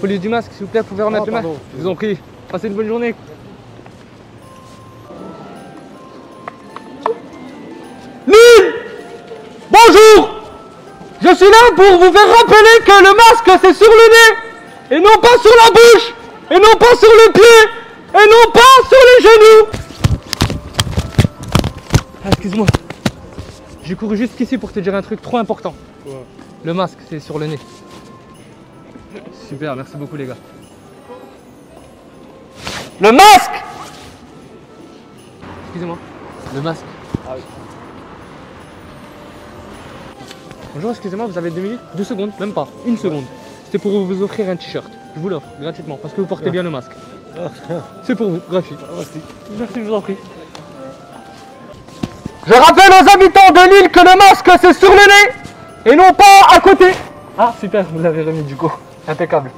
Police du masque, s'il vous plaît, vous pouvez remettre Ah, le masque. Je vous en prie. Passez une bonne journée. Lille Bonjour Je suis là pour vous faire rappeler que le masque c'est sur le nez et non pas sur la bouche et non pas sur le pied et non pas sur les genoux ah, Excuse-moi. J'ai couru juste ici pour te dire un truc trop important. Le masque, c'est sur le nez. Super, merci beaucoup les gars. Le masque Excusez-moi. Le masque. Ah oui. Bonjour, excusez-moi, vous avez deux minutes? Deux secondes, même pas. Une seconde. C'était pour vous offrir un t-shirt. Je vous l'offre gratuitement parce que vous portez bien le masque. C'est pour vous, gratuit. Merci. Merci, je vous en prie. Je rappelle aux habitants de l'île que le masque c'est sur le nez et non pas à côté. Ah super, vous l'avez remis du coup. Impeccable.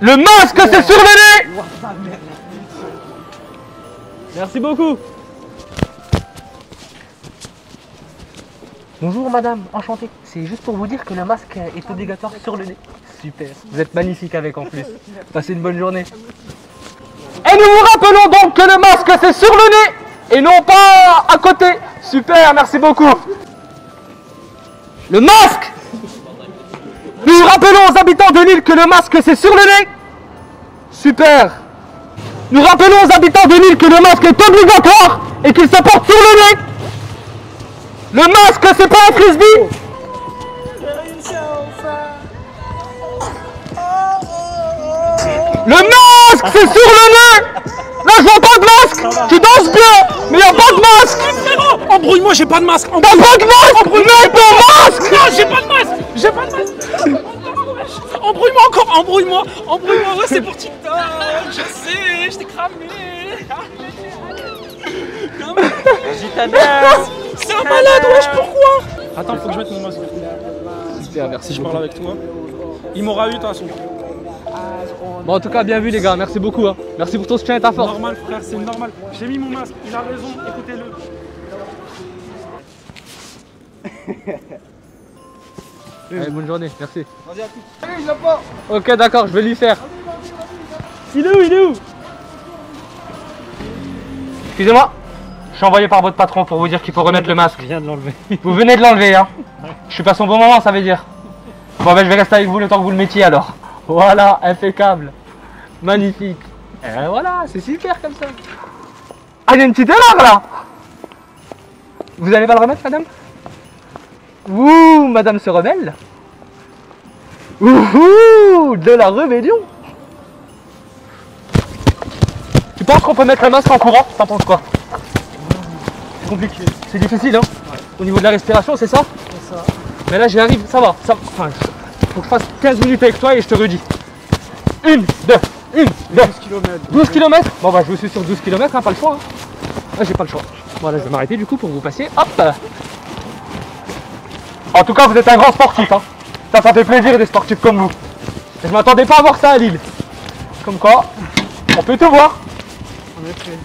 Le masque c'est sur le nez Merci beaucoup. Bonjour madame, enchanté. C'est juste pour vous dire que le masque est obligatoire sur le nez. Super. Vous êtes magnifique avec en plus. Passez une bonne journée. Et nous vous rappelons donc que le masque c'est sur le nez et non pas à côté. Super, merci beaucoup. Le masque Nous rappelons aux habitants de l'île que le masque c'est sur le nez. Super. Nous rappelons aux habitants de l'île que le masque est obligatoire et qu'il se porte sur le nez. Le masque c'est pas un frisbee. Le masque c'est sur le nez Là je vois pas de masque Tu danses bien Mais y a pas de masque Embrouille-moi, j'ai pas de masque. T'as pas de masque Mets ton masque Non, j'ai pas de masque. J'ai pas de masque. Embrouille-moi encore, embrouille-moi, embrouille-moi. Ouais, c'est pour TikTok. Je sais, je t'ai cramé. C'est un malade, wesh, pourquoi Attends, faut que je mette mon masque. Super, merci Si je parle avec toi. Il m'aura eu, de toute façon. Bon en tout cas bien vu les gars, merci beaucoup hein. Merci pour ton soutien et ta force Normal, frère, c'est normal. J'ai mis mon masque, il a raison, écoutez-le. Allez, bonne journée, merci. Vas-y, à tout. il l'a pas. Ok d'accord, je vais lui faire. Il est où Il est où? Excusez-moi, je suis envoyé par votre patron pour vous dire qu'il faut remettre le masque. Je viens de l'enlever. Vous venez de l'enlever hein Je suis pas son bon moment ça veut dire. Bon ben je vais rester avec vous le temps que vous le mettiez alors. Voilà, impeccable. Magnifique. Et voilà, c'est super comme ça. Ah il y a une petite erreur là Vous allez pas le remettre madame? Ouh, madame se rebelle Ouh, de la rébellion Tu penses qu'on peut mettre le masque en courant? T'en penses quoi? C'est compliqué. C'est difficile, hein? Au niveau de la respiration, c'est ça? C'est ça. Mais là, j'y arrive, ça va. Ça... Enfin, faut que je fasse 15 minutes avec toi et je te redis. Une, deux, une, deux. 12 km. 12 km Bon, bah, je vous suis sur 12 km, hein, pas le choix. Hein. Ah, j'ai pas le choix. Voilà, je vais m'arrêter du coup pour vous passer. Hop En tout cas, vous êtes un grand sportif, hein. Ça, ça fait plaisir des sportifs comme vous. Et je m'attendais pas à voir ça à Lille. Comme quoi, on peut tout voir. En effet.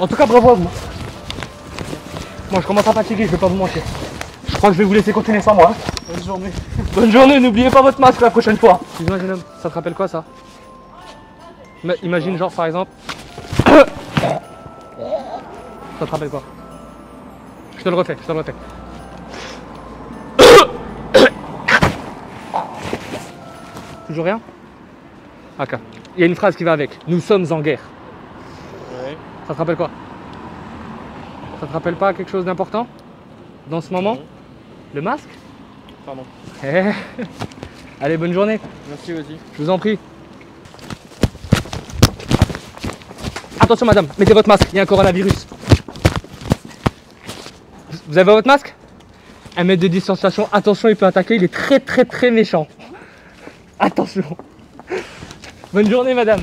En tout cas, bravo à vous. Moi, je commence à fatiguer, je vais pas vous mentir. Je crois que je vais vous laisser continuer sans moi. hein. Bonne journée. Bonne journée, n'oubliez pas votre masque la prochaine fois. Excuse-moi, jeune homme, ça te rappelle quoi ça? Mais Imagine, genre par exemple. ça te rappelle quoi? Je te le refais, je te le refais. Toujours rien Ok. Il y a une phrase qui va avec. Nous sommes en guerre. Ouais. Ça te rappelle quoi Ça te rappelle pas quelque chose d'important Dans ce moment. Le masque Pardon. Eh. Allez, bonne journée. Merci, vas-y. Je vous en prie. Attention madame, mettez votre masque, il y a un coronavirus. Vous avez votre masque? Un mètre de distanciation, attention il peut attaquer, il est très très très méchant. Attention. Bonne journée madame.